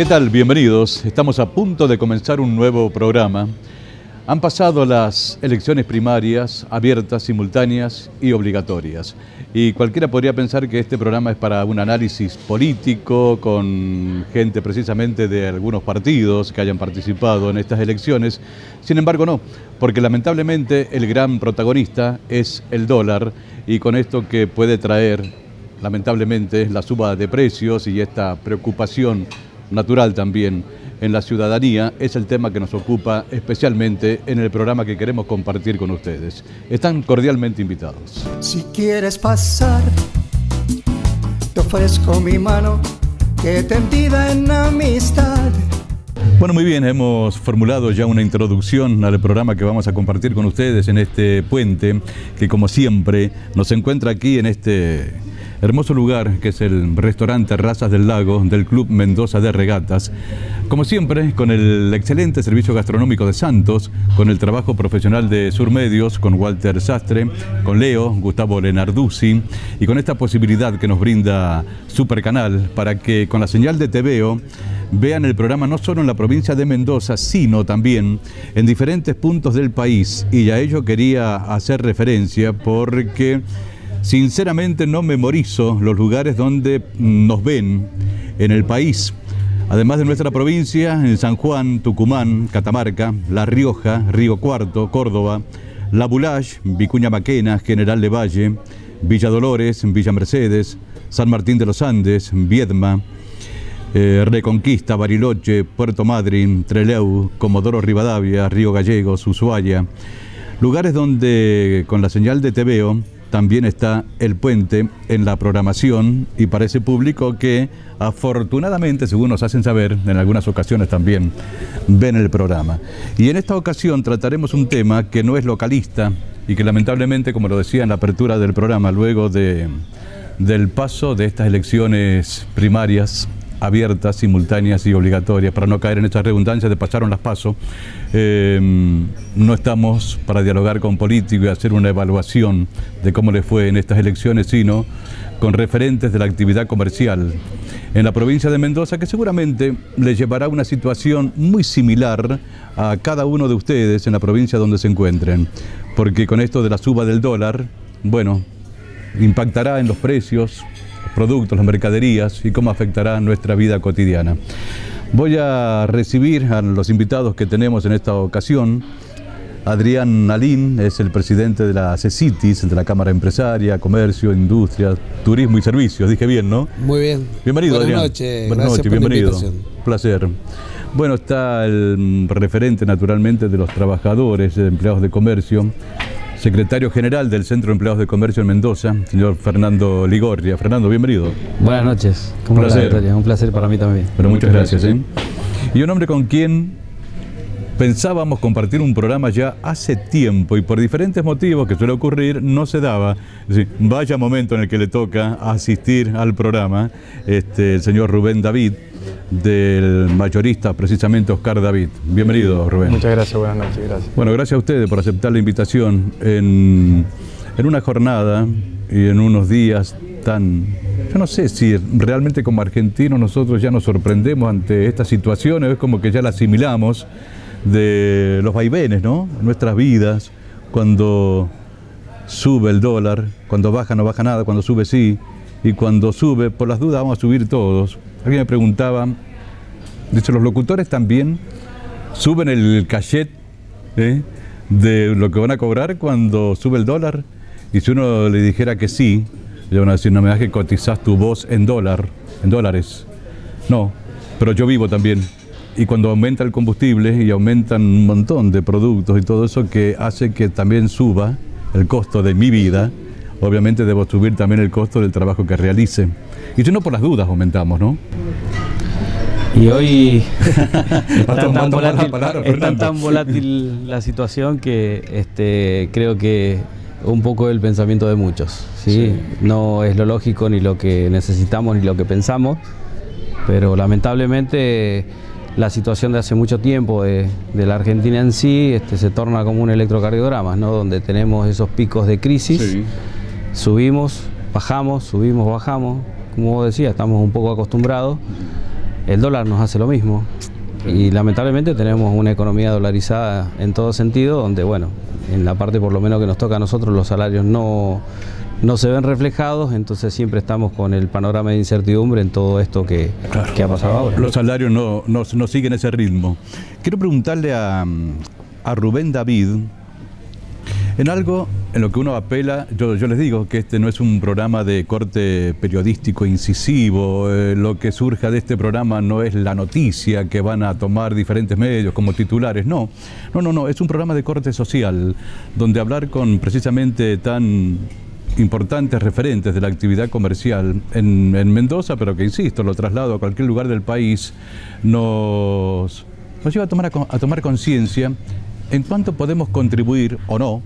¿Qué tal? Bienvenidos. Estamos a punto de comenzar un nuevo programa. Han pasado las elecciones primarias abiertas, simultáneas y obligatorias. Y cualquiera podría pensar que este programa es para un análisis político con gente precisamente de algunos partidos que hayan participado en estas elecciones. Sin embargo, no, porque lamentablemente el gran protagonista es el dólar y con esto que puede traer, lamentablemente, la suba de precios y esta preocupación natural también en la ciudadanía es el tema que nos ocupa especialmente en el programa que queremos compartir con ustedes. Están cordialmente invitados. Si quieres pasar, te ofrezco mi mano que tendida en amistad. Bueno, muy bien, hemos formulado ya una introducción al programa que vamos a compartir con ustedes en este puente, que como siempre nos encuentra aquí en este hermoso lugar que es el restaurante Razas del Lago del Club Mendoza de Regatas. Como siempre, con el excelente servicio gastronómico de Santos, con el trabajo profesional de Surmedios, con Walter Sastre, con Leo, Gustavo Lenarduzzi y con esta posibilidad que nos brinda Supercanal para que con la señal de TVO vean el programa no solo en la provincia de Mendoza, sino también en diferentes puntos del país. Y a ello quería hacer referencia porque Sinceramente no memorizo los lugares donde nos ven en el país. Además de nuestra provincia, en San Juan, Tucumán, Catamarca, La Rioja, Río Cuarto, Córdoba, La Bulache, Vicuña Maquena, General de Valle, Villa Dolores, Villa Mercedes, San Martín de los Andes, Viedma, eh, Reconquista, Bariloche, Puerto Madryn, Treleu, Comodoro Rivadavia, Río Gallegos, Ushuaia. Lugares donde con la señal de TVO también está el puente en la programación y para ese público que afortunadamente, según nos hacen saber, en algunas ocasiones también ven el programa. Y en esta ocasión trataremos un tema que no es localista y que lamentablemente, como lo decía en la apertura del programa, luego de, del paso de estas elecciones primarias, abiertas, simultáneas y obligatorias, para no caer en estas redundancias de pasaron las pasos. Em, no estamos para dialogar con políticos y hacer una evaluación de cómo les fue en estas elecciones, sino con referentes de la actividad comercial en la provincia de Mendoza, que seguramente les llevará una situación muy similar a cada uno de ustedes en la provincia donde se encuentren. Porque con esto de la suba del dólar, bueno, impactará en los precios, productos, las mercaderías y cómo afectará nuestra vida cotidiana. Voy a recibir a los invitados que tenemos en esta ocasión. Adrián Nalín es el presidente de la CECITIS, de la Cámara Empresaria, Comercio, Industria, Turismo y Servicios. Dije bien, ¿no? Muy bien. Bienvenido, Buenas Adrián. Noches. Buenas Gracias noches, la bienvenido. invitación. Placer. Bueno, está el referente naturalmente de los trabajadores, de empleados de comercio, secretario general del Centro de Empleados de Comercio en Mendoza, señor Fernando Ligorria. Fernando, bienvenido. Buenas noches. ¿Cómo Un placer. Natalia? Un placer para mí también. Pero muchas, gracias. ¿eh? Y un hombre con quien pensábamos compartir un programa ya hace tiempo y por diferentes motivos que suele ocurrir no se daba. Es decir, vaya momento en el que le toca asistir al programa este, el señor Rubén David del mayorista precisamente Oscar David. Bienvenido Rubén. Muchas gracias, buenas noches, gracias. Bueno, gracias a ustedes por aceptar la invitación en, en una jornada y en unos días tan... Yo no sé si realmente como argentinos nosotros ya nos sorprendemos ante estas situaciones, es como que ya la asimilamos de los vaivenes, ¿no? Nuestras vidas, cuando sube el dólar, cuando baja no baja nada, cuando sube sí, y cuando sube, por las dudas vamos a subir todos. Alguien me preguntaba, dice, los locutores también suben el cachet ¿eh? de lo que van a cobrar cuando sube el dólar. Y si uno le dijera que sí, le van a decir, no me das que cotizás tu voz en dólar, en dólares. No, pero yo vivo también. Y cuando aumenta el combustible y aumentan un montón de productos y todo eso que hace que también suba el costo de mi vida, obviamente debo subir también el costo del trabajo que realice. Y si no, por las dudas aumentamos, ¿no? Y hoy está, tan volátil, palabra, está Fernando. tan volátil la situación que este, creo que un poco el pensamiento de muchos. ¿sí? No es lo lógico ni lo que necesitamos ni lo que pensamos, pero lamentablemente la situación de hace mucho tiempo de, de la Argentina en sí este, se torna como un electrocardiograma, ¿no? donde tenemos esos picos de crisis. Subimos, bajamos, subimos, bajamos. Como vos decías, estamos un poco acostumbrados. el dólar nos hace lo mismo. Y lamentablemente tenemos una economía dolarizada en todo sentido, donde bueno, en la parte por lo menos que nos toca a nosotros los salarios no, no se ven reflejados, entonces siempre estamos con el panorama de incertidumbre en todo esto que, que ha pasado ahora. Los salarios no, no, no siguen ese ritmo. Quiero preguntarle a, a Rubén David, en algo en lo que uno apela, yo, les digo que este no es un programa de corte periodístico incisivo, eh, lo que surja de este programa no es la noticia que van a tomar diferentes medios como titulares, no, no, no, no, es un programa de corte social, donde hablar con precisamente tan importantes referentes de la actividad comercial en, en Mendoza, pero que insisto, lo traslado a cualquier lugar del país, nos, nos lleva a tomar, a tomar conciencia en cuánto podemos contribuir o no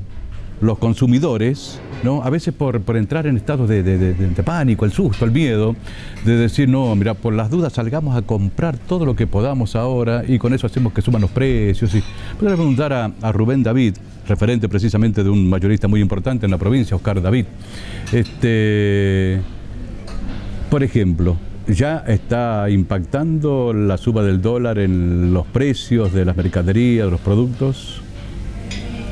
los consumidores, ¿no? a veces por, por entrar en estados de, de, de, pánico, el susto, el miedo, de decir, no, mira, por las dudas salgamos a comprar todo lo que podamos ahora y con eso hacemos que suban los precios. Y... Podría preguntar a, a Rubén David, referente precisamente de un mayorista muy importante en la provincia, Oscar David. Este, por ejemplo, ¿ya está impactando la suba del dólar en los precios de las mercaderías, de los productos?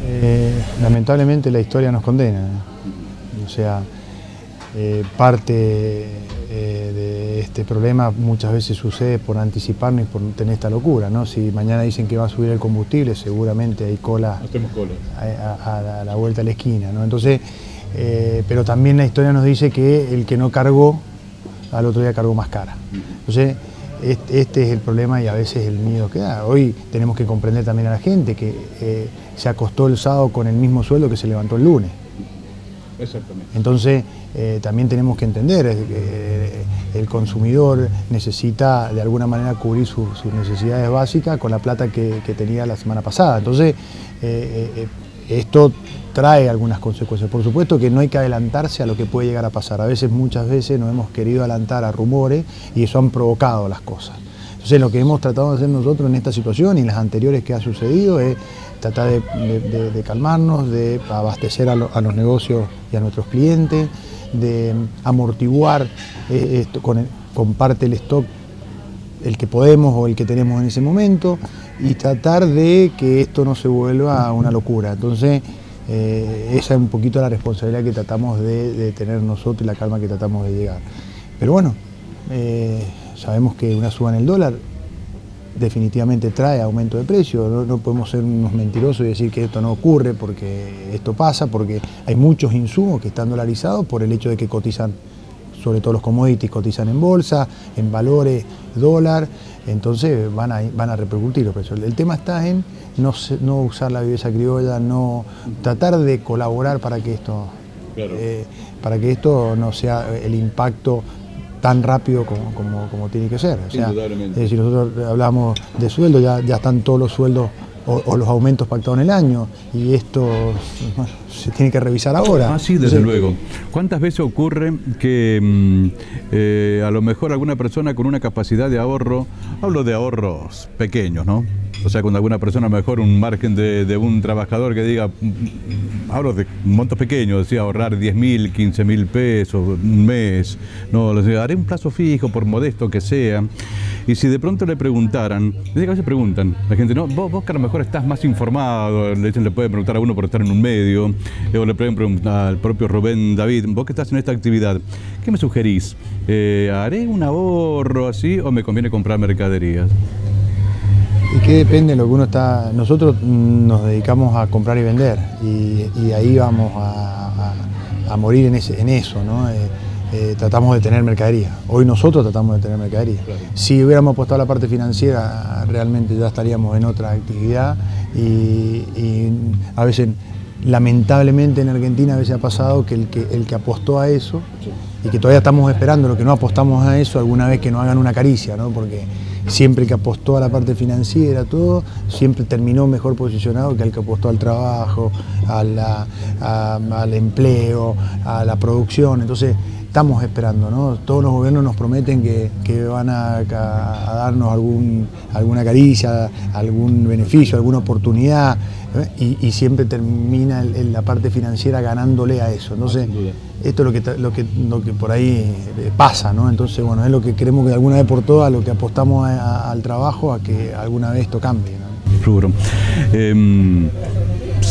Eh, lamentablemente la historia nos condena. O sea, eh, parte eh, de este problema muchas veces sucede por anticiparnos y por tener esta locura. ¿no? Si mañana dicen que va a subir el combustible, seguramente hay cola, cola. A, a, a, la vuelta a la esquina. ¿no? Entonces, pero también la historia nos dice que el que no cargó, al otro día cargó más cara. Entonces, este es el problema y a veces el miedo que da. Hoy tenemos que comprender también a la gente que eh, se acostó el sábado con el mismo sueldo que se levantó el lunes. Exactamente. Entonces eh, también tenemos que entender que eh, el consumidor necesita de alguna manera cubrir su, sus necesidades básicas con la plata que, que, tenía la semana pasada. Entonces esto trae algunas consecuencias. Por supuesto que no hay que adelantarse a lo que puede llegar a pasar. A veces, muchas veces nos hemos querido adelantar a rumores y eso han provocado las cosas. Entonces lo que hemos tratado de hacer nosotros en esta situación y en las anteriores que ha sucedido es tratar de, calmarnos, de abastecer a, lo, a, los negocios y a nuestros clientes, de amortiguar eh, con, con parte del stock el que podemos o el que tenemos en ese momento y tratar de que esto no se vuelva una locura. Entonces, eh, esa es un poquito la responsabilidad que tratamos de, de, tener nosotros y la calma que tratamos de llegar. Pero bueno, eh, sabemos que una suba en el dólar definitivamente trae aumento de precio, no, no, podemos ser unos mentirosos y decir que esto no ocurre porque esto pasa, porque hay muchos insumos que están dolarizados por el hecho de que cotizan, sobre todo los commodities, cotizan en bolsa, en valores dólar, entonces van a, van a repercutir los precios. El tema está en no, no usar la viveza criolla, no tratar de colaborar para que esto, claro. eh, para que esto no sea el impacto tan rápido como, como, como tiene que ser. O sea, eh, si nosotros hablamos de sueldo, ya, ya están todos los sueldos o, o, los aumentos pactados en el año y esto bueno, se tiene que revisar ahora. Ah, sí, desde Entonces, luego. ¿Cuántas veces ocurre que mmm, eh, a lo mejor alguna persona con una capacidad de ahorro, hablo de ahorros pequeños, ¿no? O sea, cuando alguna persona, mejor un margen de, de un trabajador que diga, hablo de montos pequeños, decía ahorrar 10 mil, 15 mil pesos, un mes, no, haré un plazo fijo, por modesto que sea. Y si de pronto le preguntaran, a veces preguntan, la gente, no, vos, vos que a lo mejor estás más informado, le, le pueden preguntar a uno por estar en un medio, o le pueden preguntar al propio Rubén David, vos que estás en esta actividad, ¿qué me sugerís? Eh, ¿Haré un ahorro así o me conviene comprar mercaderías? ¿Y qué depende de lo que uno está? Nosotros nos dedicamos a comprar y vender y, y ahí vamos a, a, a morir en, ese, en, eso, ¿no? Eh, eh, tratamos de tener mercadería. Hoy nosotros tratamos de tener mercadería. Claro. Si hubiéramos apostado a la parte financiera, realmente ya estaríamos en otra actividad y, y a veces, lamentablemente en Argentina a veces ha pasado que el que, el que apostó a eso sí. y que todavía estamos esperando, lo que no apostamos a eso, alguna vez que nos hagan una caricia, ¿no? Porque siempre que apostó a la parte financiera, todo, siempre terminó mejor posicionado que el que apostó al trabajo, a la, al empleo, a la producción. Entonces, estamos esperando, ¿no? Todos los gobiernos nos prometen que, van a, darnos algún, alguna caricia, algún beneficio, alguna oportunidad, ¿eh? y, siempre termina la parte financiera ganándole a eso. Entonces, esto es lo que, lo que, lo que por ahí eh, pasa, ¿no? Entonces, bueno, es lo que queremos que de alguna vez por todas, lo que apostamos al trabajo, a que alguna vez esto cambie. Em,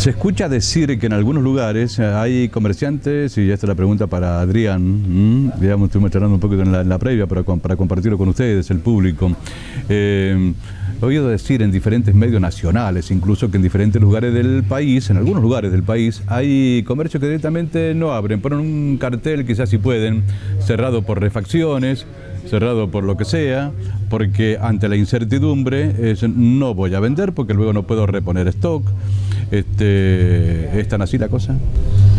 se escucha decir que en algunos lugares hay comerciantes, y esta es la pregunta para Adrián, digamos, estuvimos charlando un poquito en la, previa para, compartirlo con ustedes, el público. Em, he oído decir en diferentes medios nacionales, incluso que en diferentes lugares del país, en algunos lugares del país, hay comercios que directamente no abren, ponen un cartel, quizás si pueden, cerrado por refacciones, cerrado por lo que sea, porque ante la incertidumbre es no voy a vender porque luego no puedo reponer stock. Este, ¿Es tan así la cosa?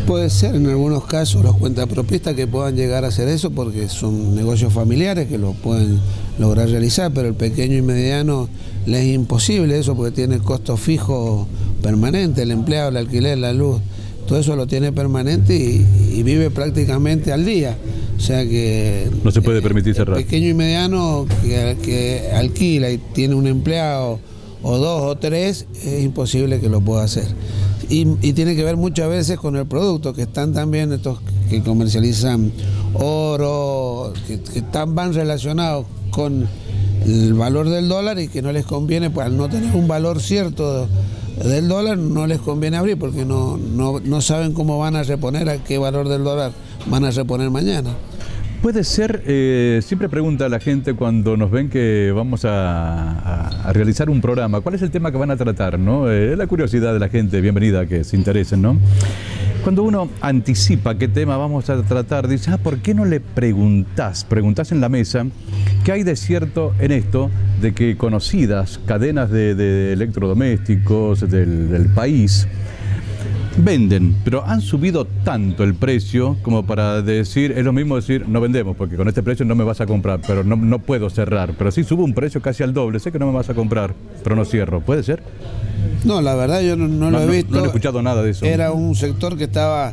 Puede ser en algunos casos los cuentapropistas que puedan llegar a hacer eso porque son negocios familiares que lo pueden lograr realizar, pero el pequeño y mediano le es imposible eso porque tiene costo fijo permanente, el empleado, el alquiler, la luz, todo eso lo tiene permanente y, vive prácticamente al día. O sea que... No se puede permitir cerrar. El pequeño y mediano que, que alquila y tiene un empleado o dos o tres, es imposible que lo pueda hacer. Y, tiene que ver muchas veces con el producto, que están también estos que comercializan oro, que, están, van relacionados con el valor del dólar y que no les conviene, pues al no tener un valor cierto del dólar, no les conviene abrir porque no, no saben cómo van a reponer, a qué valor del dólar van a reponer mañana. Puede ser, eh, siempre pregunta a la gente cuando nos ven que vamos a, realizar un programa, ¿cuál es el tema que van a tratar? ¿no? Eh, la curiosidad de la gente, bienvenida, que se interesen, ¿no? Cuando uno anticipa qué tema vamos a tratar, dice, ah, ¿por qué no le preguntás? Preguntás en la mesa, ¿qué hay de cierto en esto de que conocidas cadenas de, electrodomésticos del, del país, venden, pero han subido tanto el precio como para decir, es lo mismo decir, no vendemos, porque con este precio no me vas a comprar, pero no, no puedo cerrar. Pero si subo un precio casi al doble, sé que no me vas a comprar, pero no cierro. ¿Puede ser? No, la verdad yo no, lo he visto. No, he escuchado nada de eso. Era un sector que estaba,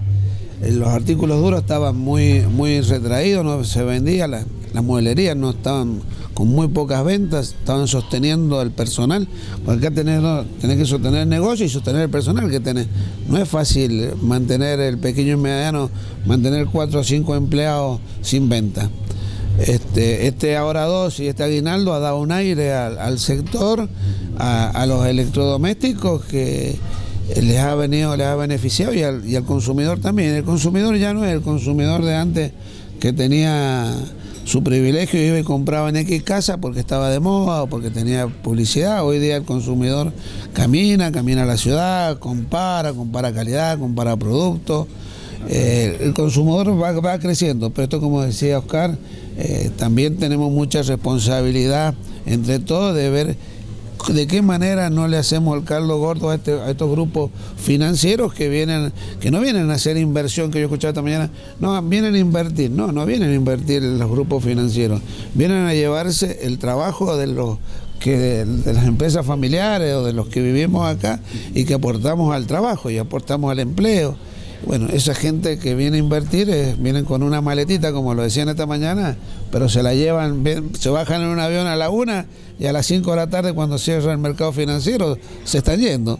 los artículos duros estaban muy, muy retraídos, no se vendía, las, las mueblerías no estaban con muy pocas ventas, estaban sosteniendo el personal, porque acá tenés, que sostener el negocio y sostener el personal que tenés. No es fácil mantener el pequeño y mediano, mantener cuatro o cinco empleados sin venta. Este, este ahora dos y este aguinaldo ha dado un aire al, sector, a, los electrodomésticos que les ha venido, les ha beneficiado al, y al consumidor también. El consumidor ya no es el consumidor de antes que tenía su privilegio iba y compraba en X casa porque estaba de moda o porque tenía publicidad. Hoy día el consumidor camina, camina a la ciudad, compara, compara calidad, compara productos. Eh, el consumidor va, creciendo, pero esto como decía Oscar, eh, también tenemos mucha responsabilidad entre todos de ver de qué manera no le hacemos el caldo gordo este, a, estos grupos financieros que vienen, que no vienen a hacer inversión, que yo escuchaba esta mañana, no, vienen a invertir, no, no vienen a invertir los grupos financieros, vienen a llevarse el trabajo de los que de, las empresas familiares o de los que vivimos acá y que aportamos al trabajo y aportamos al empleo. Bueno, esa gente que viene a invertir eh, vienen con una maletita, como lo decían esta mañana, pero se la llevan, se bajan en un avión a la una y a las 5 de la tarde cuando cierra el mercado financiero se están yendo.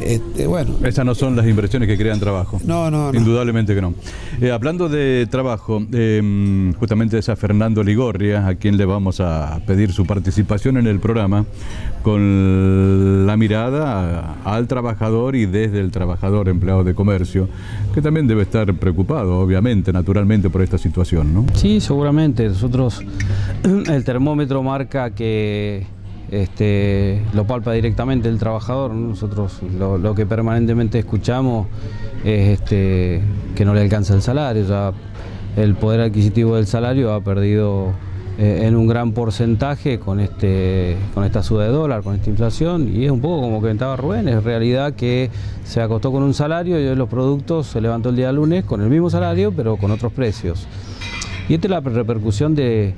Este, bueno. Esas no son las inversiones que crean trabajo. No, no, Indudablemente que no. Eh, hablando de trabajo, em, justamente es a Fernando Ligorria, a quien le vamos a pedir su participación en el programa, con la mirada al trabajador y desde el trabajador empleado de comercio, que también debe estar preocupado, obviamente, naturalmente, por esta situación, ¿no? Sí, seguramente. Nosotros, el termómetro marca que este, lo palpa directamente el trabajador. Nosotros lo, que permanentemente escuchamos es este, que no le alcanza el salario. Ya el poder adquisitivo del salario ha perdido eh, en un gran porcentaje con, este, con esta suba de dólar, con esta inflación. Y es un poco como comentaba Rubén, es realidad que se acostó con un salario y hoy los productos se levantó el día lunes con el mismo salario pero con otros precios. Y esta es la repercusión de,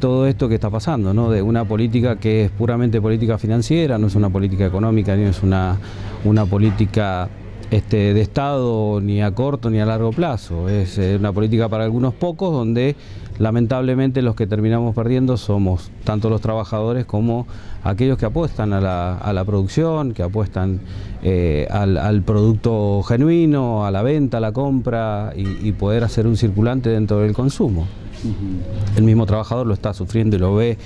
todo esto que está pasando, ¿no? de una política que es puramente política financiera, no es una política económica, ni es una, una política este, de Estado ni a corto ni a largo plazo. Es eh, una política para algunos pocos donde lamentablemente los que terminamos perdiendo somos tanto los trabajadores como aquellos que apuestan a la, producción, que apuestan eh, al, producto genuino, a la venta, a la compra y, poder hacer un circulante dentro del consumo. El mismo trabajador lo está sufriendo y lo ve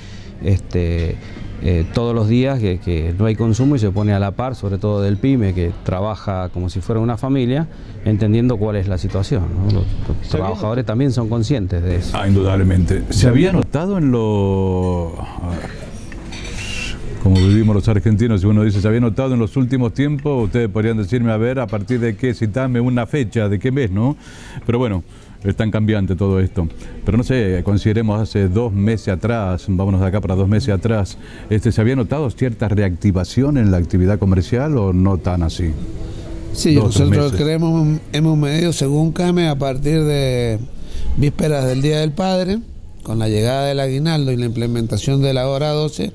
este, eh, todos los días que, no hay consumo y se pone a la par, sobre todo del PYME, que trabaja como si fuera una familia, entendiendo cuál es la situación. Los, trabajadores también son conscientes de eso. Ah, indudablemente. ¿Se había notado en lo... Como vivimos los argentinos, si uno dice, ¿se había notado en los últimos tiempos? Ustedes podrían decirme, a ver, a partir de qué, citame una fecha, de qué mes, ¿no? Pero bueno, es tan cambiante todo esto. Pero no sé, consideremos hace dos meses atrás, vámonos de acá para dos meses atrás, este, ¿se había notado cierta reactivación en la actividad comercial o no tan así? Sí, nosotros creemos, hemos medido según CAME a partir de vísperas del Día del Padre, con la llegada del aguinaldo y la implementación de la hora 12,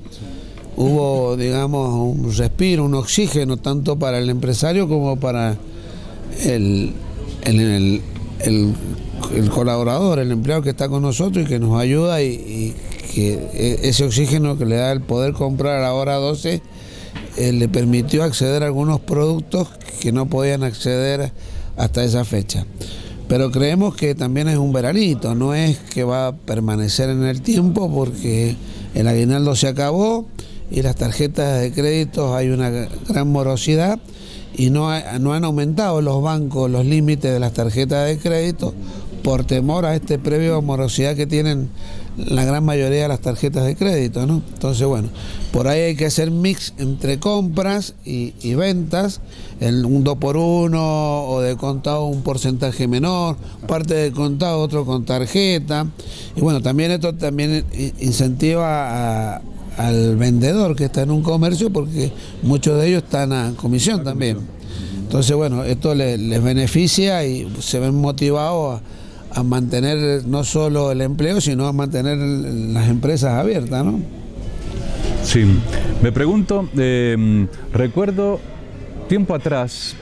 hubo, digamos, un respiro, un oxígeno, tanto para el empresario como para el, el, el el colaborador, el empleado que está con nosotros y que nos ayuda y, que e, ese oxígeno que le da el poder comprar a la hora 12 eh, le permitió acceder a algunos productos que no podían acceder hasta esa fecha. Pero creemos que también es un veranito, no es que va a permanecer en el tiempo porque el aguinaldo se acabó y las tarjetas de crédito hay una gran morosidad y no, no han aumentado los bancos los límites de las tarjetas de crédito por temor a este previo morosidad que tienen la gran mayoría de las tarjetas de crédito, ¿no? Entonces, bueno, por ahí hay que hacer mix entre compras y, ventas, el, un 2 por 1 o de contado un porcentaje menor, parte de contado otro con tarjeta. Y bueno, también esto también incentiva al vendedor que está en un comercio porque muchos de ellos están a comisión también. Entonces, bueno, esto les, beneficia y se ven motivados a a mantener no solo el empleo, sino a mantener las empresas abiertas, ¿no? Sí, me pregunto, eh, recuerdo tiempo atrás,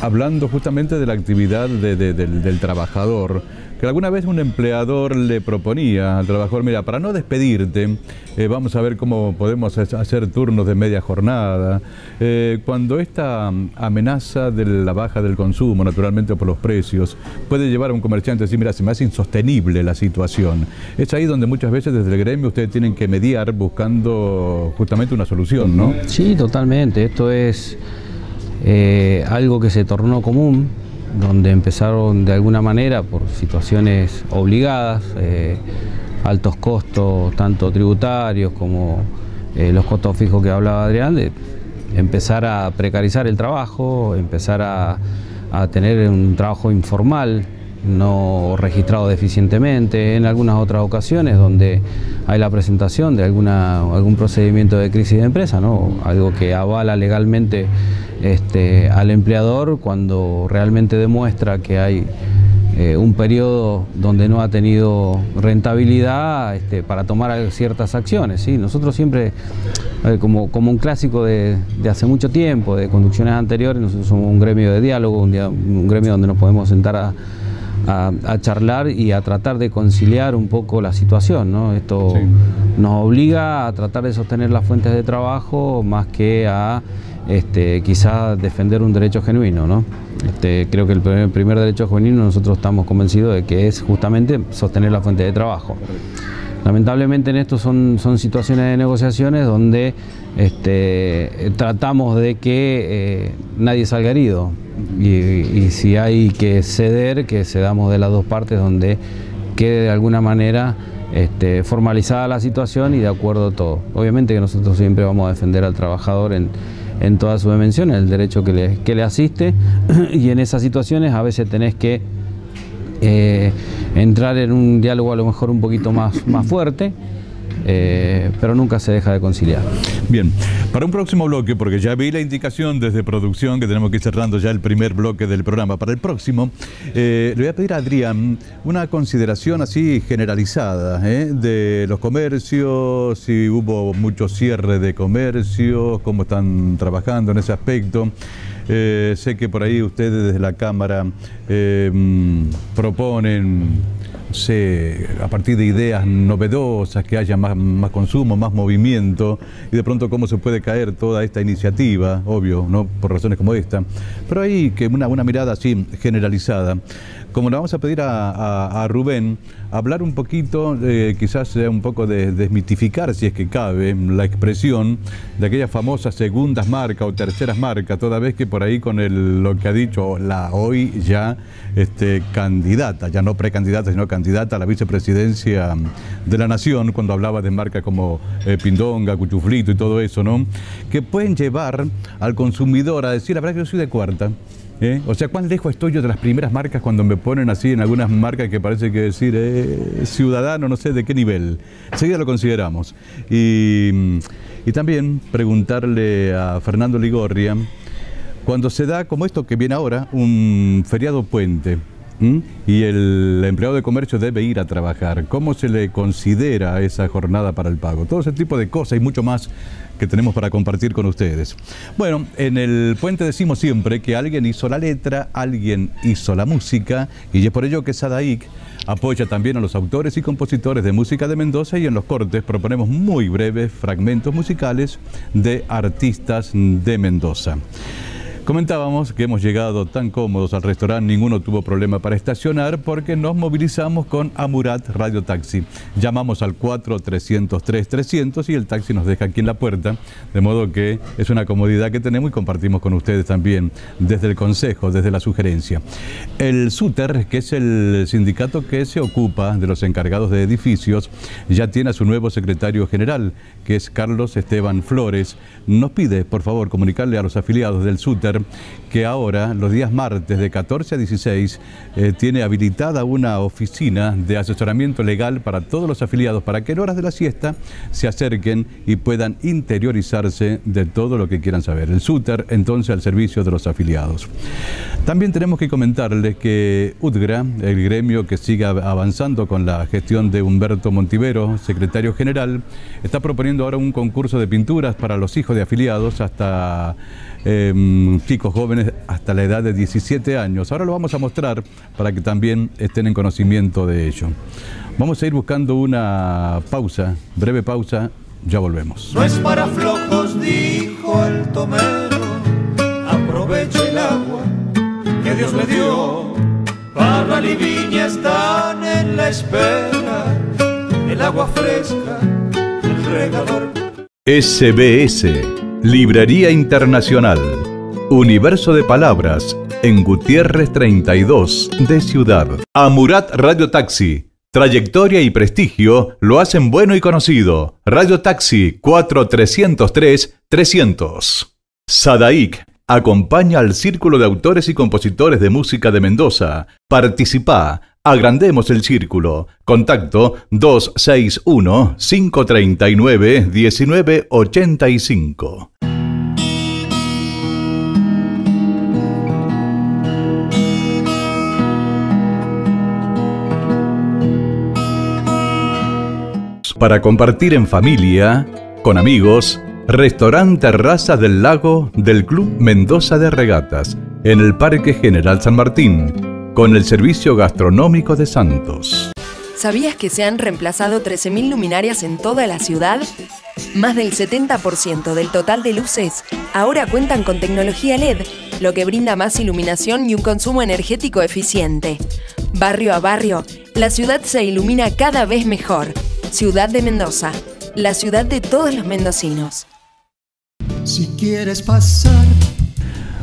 hablando justamente de la actividad del trabajador, que alguna vez un empleador le proponía al trabajador, mira, para no despedirte, eh, vamos a ver cómo podemos hacer turnos de media jornada. Eh, cuando esta amenaza de la baja del consumo, naturalmente por los precios, puede llevar a un comerciante a decir, mira, se me hace insostenible la situación. Es ahí donde muchas veces desde el gremio ustedes tienen que mediar buscando justamente una solución, ¿no? Sí, totalmente. Esto es eh, algo que se tornó común donde empezaron de alguna manera por situaciones obligadas, eh, altos costos, tanto tributarios como eh, los costos fijos que hablaba Adrián, de empezar a precarizar el trabajo, empezar a, tener un trabajo informal, no registrado deficientemente, en algunas otras ocasiones donde hay la presentación de alguna, algún procedimiento de crisis de empresa, ¿no? algo que avala legalmente este, al empleador cuando realmente demuestra que hay eh, un periodo donde no ha tenido rentabilidad este, para tomar ciertas acciones. ¿sí? Nosotros siempre, como, como, un clásico de, hace mucho tiempo, de conducciones anteriores, nosotros somos un gremio de diálogo, un, gremio donde nos podemos sentar a, charlar y a tratar de conciliar un poco la situación. ¿no? Esto nos obliga a tratar de sostener las fuentes de trabajo más que a este, quizá defender un derecho genuino. ¿no? Este, creo que el primer, derecho genuino nosotros estamos convencidos de que es justamente sostener la fuente de trabajo. Lamentablemente en esto son, son situaciones de negociaciones donde este, tratamos de que eh, nadie salga herido y, si hay que ceder, que cedamos de las dos partes donde quede de alguna manera este, formalizada la situación y de acuerdo todo. Obviamente que nosotros siempre vamos a defender al trabajador en, en toda su dimensión, el derecho que le, que le asiste, y en esas situaciones a veces tenés que eh, entrar en un diálogo a lo mejor un poquito más, más fuerte, eh, pero nunca se deja de conciliar. Bien, para un próximo bloque, porque ya vi la indicación desde producción que tenemos que ir cerrando ya el primer bloque del programa, para el próximo eh, le voy a pedir a Adrián una consideración así generalizada de los comercios, si hubo mucho cierre de comercios, cómo están trabajando en ese aspecto. Eh, sé que por ahí ustedes desde la Cámara eh, proponen sé, a partir de ideas novedosas, que haya más, más, consumo, más movimiento, y de pronto cómo se puede caer toda esta iniciativa, obvio, no por razones como esta, pero ahí que una, una mirada así generalizada como le vamos a pedir a, Rubén, hablar un poquito, eh, quizás un poco de desmitificar, si es que cabe, la expresión de aquellas famosas segundas marcas o terceras marcas, toda vez que por ahí con el, lo que ha dicho la hoy ya este, candidata, ya no precandidata, sino candidata a la vicepresidencia de la Nación, cuando hablaba de marcas como eh, Pindonga, Cuchuflito y todo eso, ¿no? Que pueden llevar al consumidor a decir, la verdad que yo soy de cuarta. ¿Eh? O sea, ¿cuán lejos estoy yo de las primeras marcas cuando me ponen así en algunas marcas que parece que decir eh, ciudadano, no sé de qué nivel? Enseguida lo consideramos. Y, también preguntarle a Fernando Ligorria, cuando se da como esto que viene ahora, un feriado puente, y el empleado de comercio debe ir a trabajar. ¿Cómo se le considera esa jornada para el pago? Todo ese tipo de cosas y mucho más que tenemos para compartir con ustedes. Bueno, en el puente decimos siempre que alguien hizo la letra, alguien hizo la música, y es por ello que Sadaik apoya también a los autores y compositores de música de Mendoza y en los cortes proponemos muy breves fragmentos musicales de artistas de Mendoza. Comentábamos que hemos llegado tan cómodos al restaurante, ninguno tuvo problema para estacionar porque nos movilizamos con Amurat Radio Taxi. Llamamos al 4-303-300 y el taxi nos deja aquí en la puerta, de modo que es una comodidad que tenemos y compartimos con ustedes también desde el consejo, desde la sugerencia. El SUTER, que es el sindicato que se ocupa de los encargados de edificios, ya tiene a su nuevo secretario general, que es Carlos Esteban Flores. Nos pide, por favor, comunicarle a los afiliados del SUTER que ahora, los días martes de 14 a 16, eh, tiene habilitada una oficina de asesoramiento legal para todos los afiliados para que en horas de la siesta se acerquen y puedan interiorizarse de todo lo que quieran saber. El SUTER, entonces, al servicio de los afiliados. También tenemos que comentarles que UDGRA, el gremio que sigue avanzando con la gestión de Humberto Montivero, secretario general, está proponiendo ahora un concurso de pinturas para los hijos de afiliados hasta Em, chicos jóvenes hasta la edad de 17 años. Ahora lo vamos a mostrar para que también estén en conocimiento de ello. Vamos a ir buscando una pausa, breve pausa, ya volvemos. No es para flojos, dijo el tomero, aproveche el agua que Dios le dio. Para y viña están en la espera, el agua fresca, el regador. SBS Librería Internacional. Universo de Palabras en Gutiérrez 32 de Ciudad. Amurat Radio Taxi. Trayectoria y prestigio lo hacen bueno y conocido. Radio Taxi 4303 300. Sadaik acompaña al Círculo de Autores y Compositores de Música de Mendoza. Participa Agrandemos el círculo. Contacto 261-539-1985. Para compartir en familia, con amigos, Restaurante Terraza del Lago del Club Mendoza de Regatas, en el Parque General San Martín con el Servicio Gastronómico de Santos. ¿Sabías que se han reemplazado 13.000 luminarias en toda la ciudad? Más del 70% del total de luces ahora cuentan con tecnología LED, lo que brinda más iluminación y un consumo energético eficiente. Barrio a barrio, la ciudad se ilumina cada vez mejor. Ciudad de Mendoza, la ciudad de todos los mendocinos. Si quieres pasar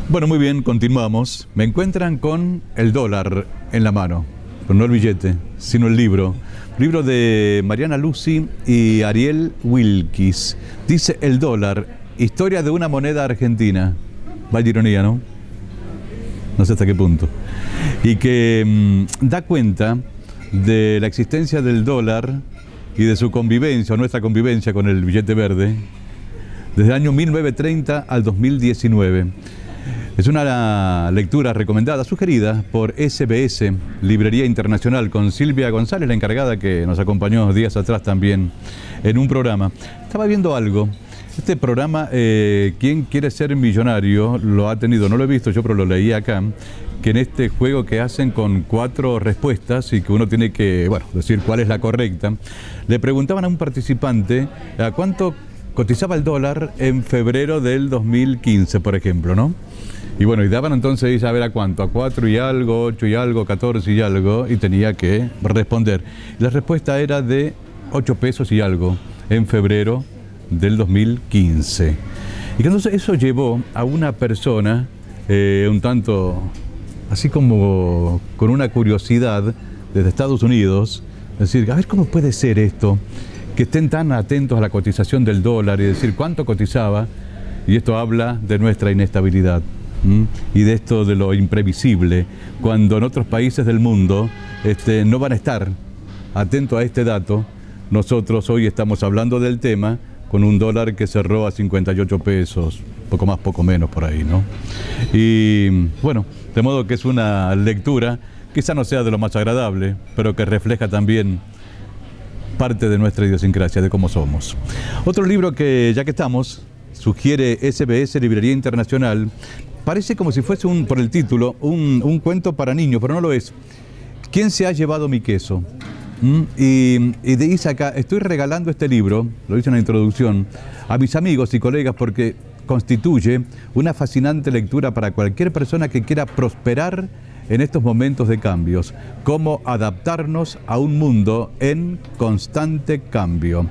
bueno, muy bien, continuamos. Me encuentran con el dólar en la mano, pero no el billete, sino el libro. Libro de Mariana Lucy y Ariel Wilkis. Dice El dólar, historia de una moneda argentina. Vaya ironía, ¿no? No sé hasta qué punto. Y que mm, da cuenta de la existencia del dólar y de su convivencia, o nuestra convivencia con el billete verde, desde el año 1930 al 2019. Es una lectura recomendada, sugerida por SBS, Librería Internacional, con Silvia González, la encargada que nos acompañó días atrás también en un programa. Estaba viendo algo Este programa, eh, ¿Quién quiere ser millonario? Lo ha tenido, no lo he visto yo, pero lo leí acá, que en este juego que hacen con cuatro respuestas y que uno tiene que, bueno, decir cuál es la correcta, le preguntaban a un participante a cuánto cotizaba el dólar en febrero del 2015, por ejemplo, ¿no? Y bueno, y daban entonces a ver a cuánto, a cuatro y algo, ocho y algo, 14 y algo, y tenía que responder. La respuesta era de 8 pesos y algo en febrero del 2015. Y entonces eso llevó a una persona eh, un tanto así como con una curiosidad desde Estados Unidos, decir, a ver cómo puede ser esto, que estén tan atentos a la cotización del dólar y decir cuánto cotizaba, y esto habla de nuestra inestabilidad y de esto de lo imprevisible, cuando en otros países del mundo este, no van a estar atentos a este dato, nosotros hoy estamos hablando del tema con un dólar que cerró a 58 pesos, poco más, poco menos por ahí, ¿no? Y bueno, de modo que es una lectura, quizá no sea de lo más agradable, pero que refleja también parte de nuestra idiosincrasia, de cómo somos. Otro libro que, ya que estamos, sugiere SBS Librería Internacional, parece como si fuese un, por el título, un, un cuento para niños, pero no lo es. ¿Quién se ha llevado mi queso? Mm, y, y, dice acá, estoy regalando este libro, lo dice en la introducción, a mis amigos y colegas porque constituye una fascinante lectura para cualquier persona que quiera prosperar en estos momentos de cambios, cómo adaptarnos a un mundo en constante cambio.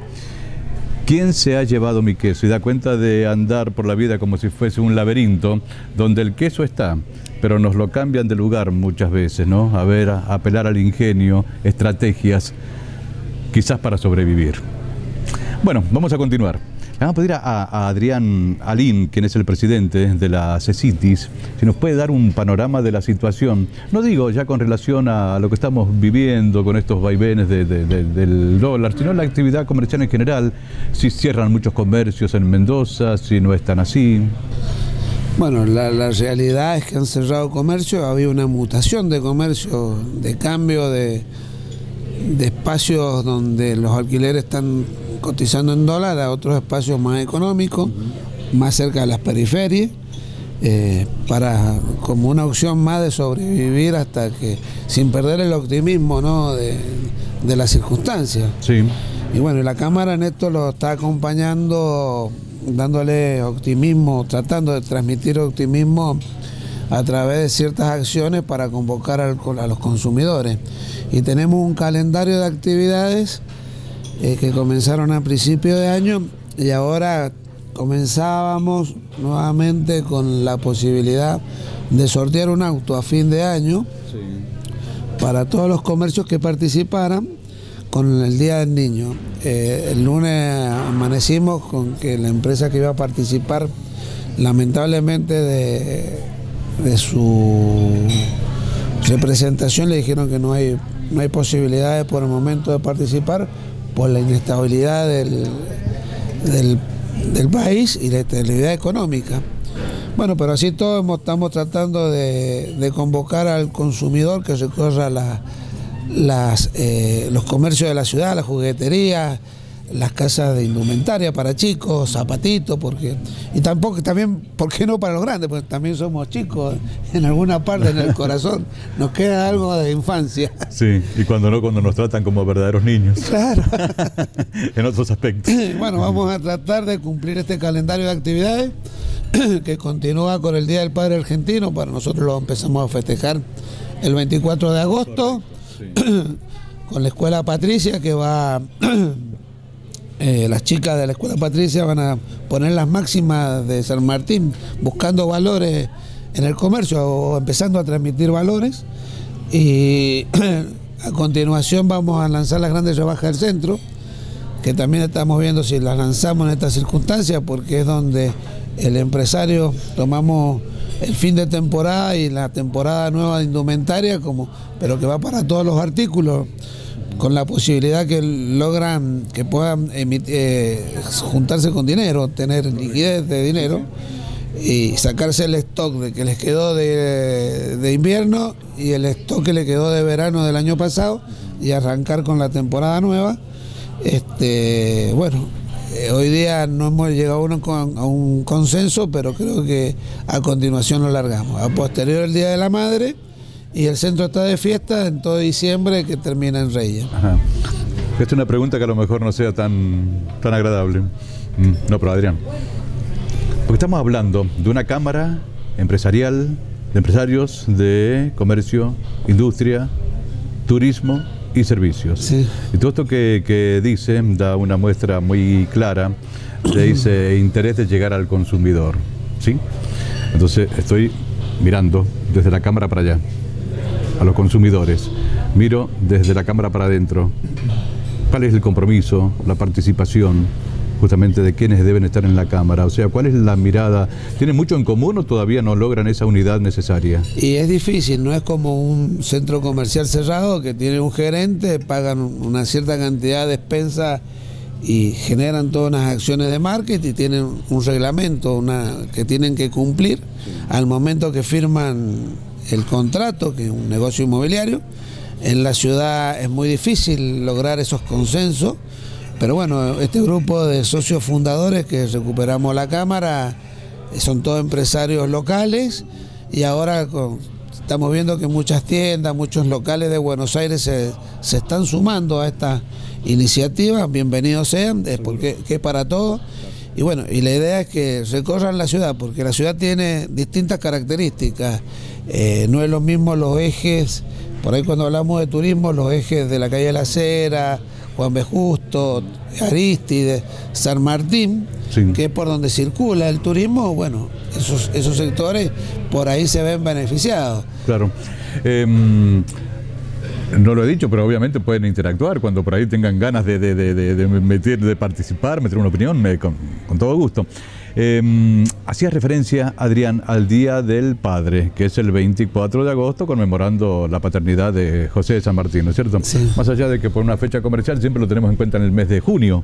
¿Quién se ha llevado mi queso? Y da cuenta de andar por la vida como si fuese un laberinto donde el queso está, pero nos lo cambian de lugar muchas veces, ¿no? A ver, apelar al ingenio, estrategias, quizás para sobrevivir. Bueno, vamos a continuar. Vamos a pedir a, Adrián Alín, quien es el presidente de la CECITIS, si nos puede dar un panorama de la situación, no digo ya con relación a lo que estamos viviendo con estos vaivenes del dólar, sino la actividad comercial en general, si cierran muchos comercios en Mendoza, si no están así. Bueno, la, realidad es que han cerrado comercio, ha habido una mutación de comercio, de cambio de, de espacios donde los alquileres están cotizando en dólar a otros espacios más económicos, más cerca de las periferias, eh, para como una opción más de sobrevivir hasta que, sin perder el optimismo ¿no? de, de las circunstancias. Sí. Y bueno, la Cámara en esto lo está acompañando, dándole optimismo, tratando de transmitir optimismo a través de ciertas acciones para convocar a los consumidores. Y tenemos un calendario de actividades eh, que comenzaron a principio de año y ahora comenzábamos nuevamente con la posibilidad de sortear un auto a fin de año para todos los comercios que participaran con el Día del Niño. Eh, el lunes amanecimos con que la empresa que iba a participar, lamentablemente de, su representación le dijeron que no hay, no hay posibilidades por el momento de participar por la inestabilidad del, del, país y la estabilidad económica. Bueno, pero así todo estamos tratando de, convocar al consumidor que recorra las, eh, los comercios de la ciudad, las jugueterías, las casas de indumentaria para chicos, zapatitos, porque y tampoco también, ¿por qué no para los grandes? Porque también somos chicos en alguna parte en el corazón, nos queda algo de infancia. Sí, y cuando no, cuando nos tratan como verdaderos niños. Claro. en otros aspectos. Bueno, vamos a tratar de cumplir este calendario de actividades que continúa con el Día del Padre Argentino, para nosotros lo empezamos a festejar el 24 de agosto. con la escuela Patricia que va eh, las chicas de la Escuela Patricia van a poner las máximas de San Martín, buscando valores en el comercio o empezando a transmitir valores. Y a continuación vamos a lanzar las grandes rebajas del centro, que también estamos viendo si las lanzamos en estas circunstancias, porque es donde el empresario tomamos el fin de temporada y la temporada nueva de indumentaria, como, pero que va para todos los artículos con la posibilidad que logran que puedan eh, juntarse con dinero, tener liquidez de dinero y sacarse el stock de que les quedó de, invierno y el stock que le quedó de verano del año pasado y arrancar con la temporada nueva. Este, bueno, eh, hoy día no hemos llegado a un consenso, pero creo que a continuación lo largamos. A posterior el Día de la Madre y el centro está de fiesta en todo diciembre que termina en Reyes. Esta es una pregunta que a lo mejor no sea tan, tan agradable. Mm, no, pero Adrián. Porque estamos hablando de una cámara empresarial, de empresarios de comercio, industria, turismo y servicios. Y todo esto que, que, dice da una muestra muy clara de ese interés de llegar al consumidor. ¿sí? Entonces estoy mirando desde la cámara para allá, a los consumidores. Miro desde la cámara para adentro. ¿Cuál es el compromiso, la participación, justamente de quienes deben estar en la Cámara? O sea, ¿cuál es la mirada? ¿Tienen mucho en común o todavía no logran esa unidad necesaria? Y es difícil, no es como un centro comercial cerrado que tiene un gerente, pagan una cierta cantidad de expensas y generan todas unas acciones de marketing y tienen un reglamento que tienen que cumplir al momento que firman el contrato, que es un negocio inmobiliario. En la ciudad es muy difícil lograr esos consensos pero bueno, este grupo de socios fundadores que recuperamos la Cámara son todos empresarios locales y ahora estamos viendo que muchas tiendas, muchos locales de Buenos Aires se, están sumando a esta iniciativa. Bienvenidos sean, es porque es para todos. Y bueno, y la idea es que recorran la ciudad, porque la ciudad tiene distintas características. Eh, no es lo mismo los ejes, por ahí cuando hablamos de turismo, los ejes de la calle de la Acera, Juan B. Justo, Aristide, San Martín, que es por donde circula el turismo, bueno, esos, esos sectores por ahí se ven beneficiados. Claro. Em, no lo he dicho, pero obviamente pueden interactuar cuando por ahí tengan ganas de, de, meter, de participar, meter una opinión, con todo gusto. Eh, hacía referencia, Adrián, al Día del Padre, que es el 24 de agosto, conmemorando la paternidad de José de San Martín, ¿no es cierto? Más allá de que por una fecha comercial siempre lo tenemos en cuenta en el mes de junio.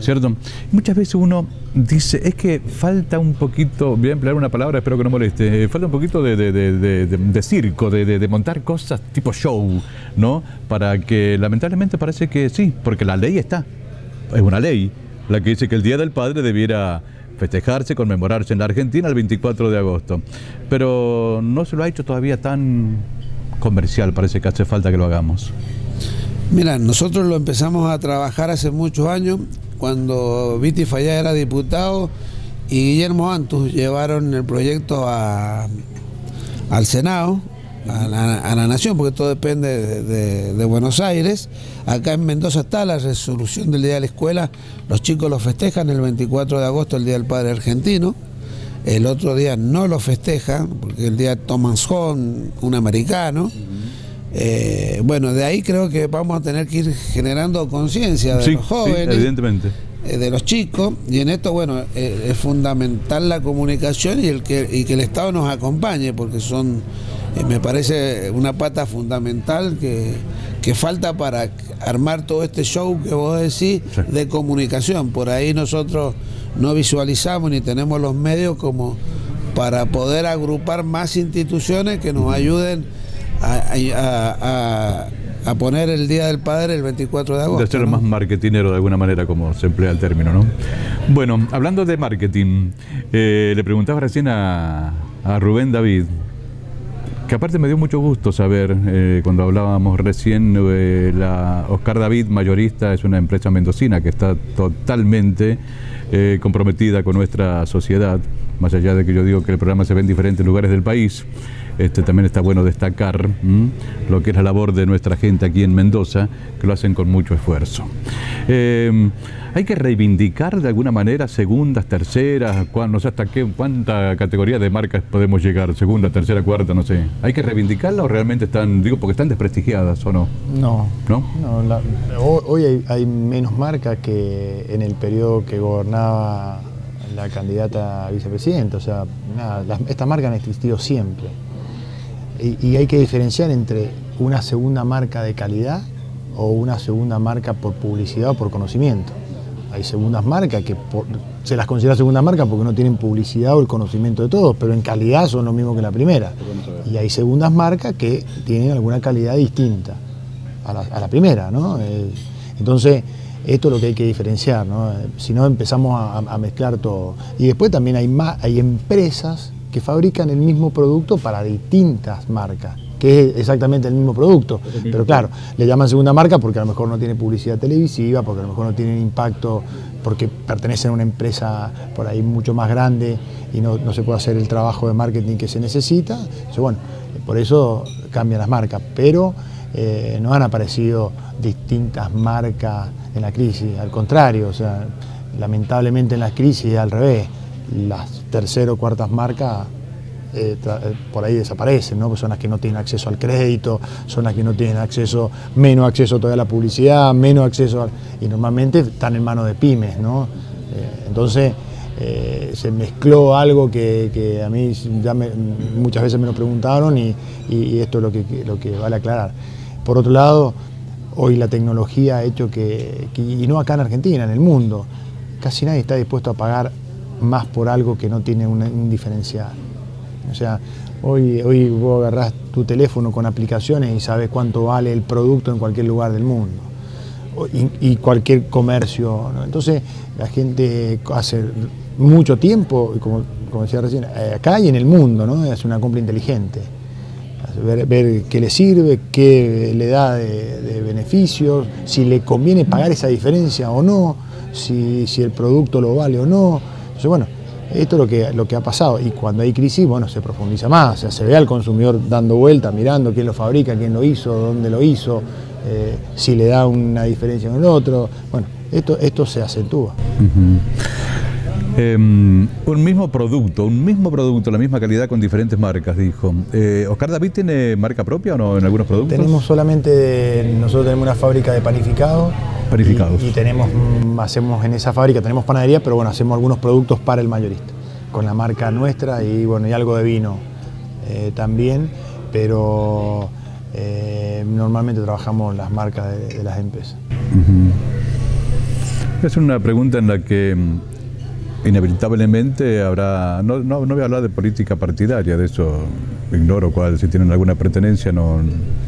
¿Cierto? muchas veces uno dice, es que falta un poquito, voy a emplear una palabra, espero que no moleste, falta un poquito de, de circo, de, montar cosas tipo show, ¿no? Para que lamentablemente parece que sí, porque la ley está, es una ley, la que dice que el Día del Padre debiera festejarse, conmemorarse en la Argentina el 24 de agosto. Pero no se lo ha hecho todavía tan comercial, parece que hace falta que lo hagamos. Mira, nosotros lo empezamos a trabajar hace muchos años, cuando Viti Fallá era diputado y Guillermo Antus llevaron el proyecto al Senado a la, nación, porque todo depende de, Buenos Aires. Acá en Mendoza está la resolución del Día de la Escuela. Los chicos lo festejan el 24 de agosto, el Día del Padre Argentino. El otro día no lo festejan, porque el día de Thomas Home, un americano. Eh, bueno, de ahí creo que vamos a tener que ir generando conciencia de los jóvenes. evidentemente eh, de los chicos y en esto bueno eh, es fundamental la comunicación y el que y que el Estado nos acompañe porque son me parece una pata fundamental que, falta para armar todo este show que vos decís de comunicación. Por ahí nosotros no visualizamos ni tenemos los medios como para poder agrupar más instituciones que nos ayuden a, poner el Día del Padre el 24 de agosto. De ser más marketinero de alguna manera, como se emplea el término, ¿no? Bueno, hablando de marketing, eh, le preguntaba recién a, a Rubén David, que aparte me dio mucho gusto saber, eh, cuando hablábamos recién, eh, la Oscar David, mayorista, es una empresa mendocina que está totalmente eh, comprometida con nuestra sociedad, más allá de que yo digo que el programa se ve en diferentes lugares del país. Este, también está bueno destacar lo que es la labor de nuestra gente aquí en Mendoza, que lo hacen con mucho esfuerzo. Eh, hay que reivindicar de alguna manera segundas, terceras, no sé hasta qué, cuánta categoría de marcas podemos llegar, segunda, tercera, cuarta, no sé. ¿Hay que reivindicarla o realmente están, digo, porque están desprestigiadas o no? No. ¿No? hoy hay, menos marcas que en el periodo que gobernaba la candidata a vicepresidenta. O sea, nada, estas marcas han existido siempre y, hay que diferenciar entre una segunda marca de calidad o una segunda marca por publicidad o por conocimiento. Hay segundas marcas que se las considera segunda marca porque no tienen publicidad o el conocimiento de todos, pero en calidad son lo mismo que la primera. Y hay segundas marcas que tienen alguna calidad distinta a la, primera, ¿no? Eh, entonces, esto es lo que hay que diferenciar, ¿no? si no empezamos a, mezclar todo. Y después también hay, hay empresas que fabrican el mismo producto para distintas marcas que es exactamente el mismo producto. Pero claro, le llaman segunda marca porque a lo mejor no tiene publicidad televisiva, porque a lo mejor no tiene impacto, porque pertenece a una empresa por ahí mucho más grande y no, se puede hacer el trabajo de marketing que se necesita. Entonces, bueno, por eso cambian las marcas. Pero eh, no han aparecido distintas marcas en la crisis, al contrario, o sea, lamentablemente en la crisis es al revés, las terceras o cuartas marcas eh, eh, por ahí desaparecen, ¿no? son las que no tienen acceso al crédito, son las que no tienen acceso, menos acceso todavía a la publicidad, menos acceso y normalmente están en manos de pymes, ¿no? entonces se mezcló algo que, a mí ya muchas veces me lo preguntaron y, esto es lo que, lo que vale aclarar. Por otro lado, hoy la tecnología ha hecho que, y no acá en Argentina, en el mundo, casi nadie está dispuesto a pagar más por algo que no tiene un, diferencial. O sea, hoy, hoy vos agarrás tu teléfono con aplicaciones y sabes cuánto vale el producto en cualquier lugar del mundo. Y, cualquier comercio. Entonces, la gente hace mucho tiempo, como, como decía recién, eh, acá y en el mundo, ¿no? Es una compra inteligente ver, qué le sirve, qué le da de, beneficios, si le conviene pagar esa diferencia o no, si, el producto lo vale o no. Entonces, bueno, esto es lo que, lo que ha pasado y cuando hay crisis, bueno, se profundiza más, o sea, se ve al consumidor dando vuelta, mirando quién lo fabrica, quién lo hizo, dónde lo hizo, eh, si le da una diferencia en el otro. Bueno, esto, esto se acentúa. Em, un mismo producto, un mismo producto, la misma calidad con diferentes marcas, dijo. Eh, ¿Oscar David tiene marca propia o no en algunos productos? Tenemos solamente, nosotros tenemos una fábrica de panificados. Panificados. Y, tenemos, mm, hacemos en esa fábrica, tenemos panadería, pero bueno, hacemos algunos productos para el mayorista, con la marca nuestra y bueno, y algo de vino eh, también, pero eh, normalmente trabajamos las marcas de, las empresas. Es una pregunta en la que mm, inevitablemente habrá, no, no, voy a hablar de política partidaria, de eso ignoro cuál, si tienen alguna pertenencia, no,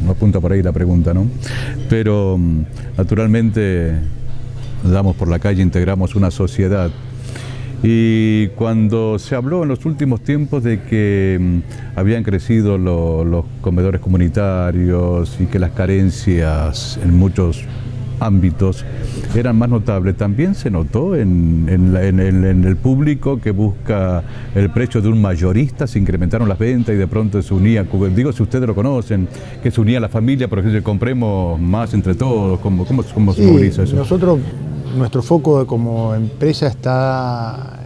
no apunta por ahí la pregunta, ¿no? Pero mm, naturalmente damos por la calle, integramos una sociedad. Y cuando se habló en los últimos tiempos de que mm, habían crecido los comedores comunitarios y que las carencias en muchos ámbitos eran más notables. También se notó en, el público que busca el precio de un mayorista, se incrementaron las ventas y de pronto se unía, digo si ustedes lo conocen, que se unía a la familia, por ejemplo, compremos más entre todos, ¿cómo, cómo, cómo se moviliza eso? Nosotros, nuestro foco como empresa está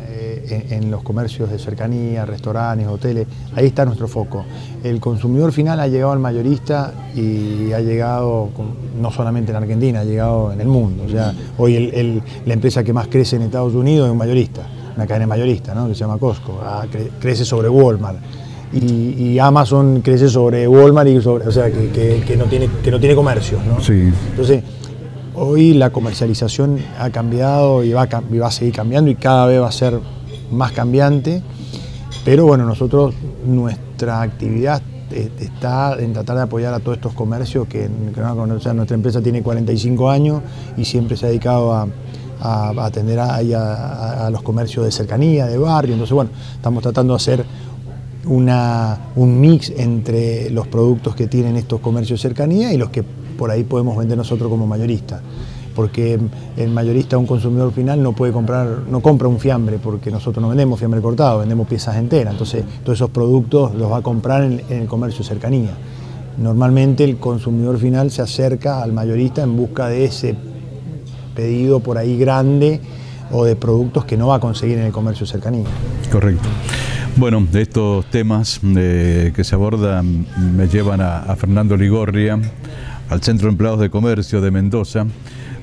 en, los comercios de cercanía, restaurantes, hoteles, ahí está nuestro foco. El consumidor final ha llegado al mayorista y ha llegado no solamente en Argentina, ha llegado en el mundo. O sea, hoy la empresa que más crece en Estados Unidos es un mayorista, una cadena mayorista, ¿no? que se llama Costco, ah, crece sobre Walmart. Y, Amazon crece sobre Walmart y sobre, o sea, que, no tiene, que no tiene comercios. ¿no? Sí. Entonces, hoy la comercialización ha cambiado y va, y va a seguir cambiando y cada vez va a ser más cambiante, pero bueno, nosotros, nuestra actividad está en tratar de apoyar a todos estos comercios que, nuestra empresa tiene 45 años y siempre se ha dedicado a, atender a, los comercios de cercanía, de barrio, entonces bueno, estamos tratando de hacer un mix entre los productos que tienen estos comercios de cercanía y los que por ahí podemos vender nosotros como mayoristas porque el mayorista, un consumidor final, no puede comprar, no compra un fiambre, porque nosotros no vendemos fiambre cortado, vendemos piezas enteras, entonces todos esos productos los va a comprar en, el comercio cercanía. Normalmente el consumidor final se acerca al mayorista en busca de ese pedido por ahí grande o de productos que no va a conseguir en el comercio cercanía. Correcto. Bueno, estos temas eh, que se abordan me llevan a, a Fernando Ligorria, al Centro de Empleados de Comercio de Mendoza,